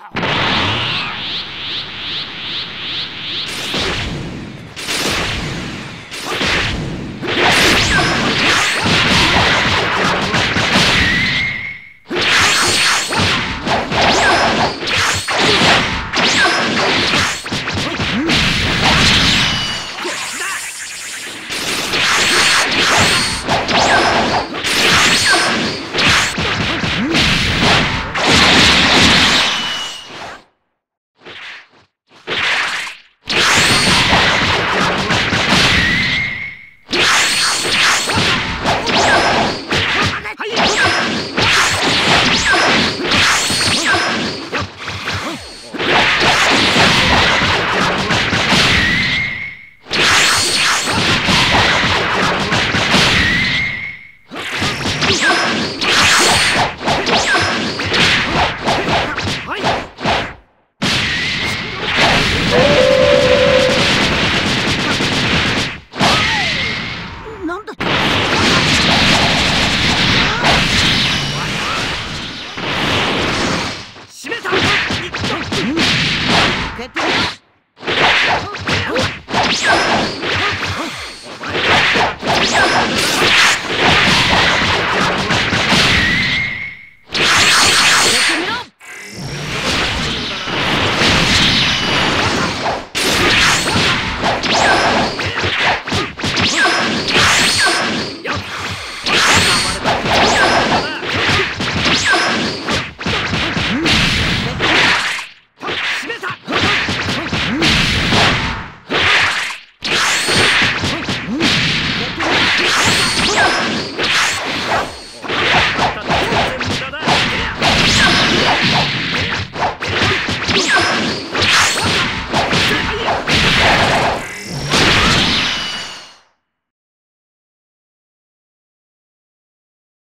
power. Get down!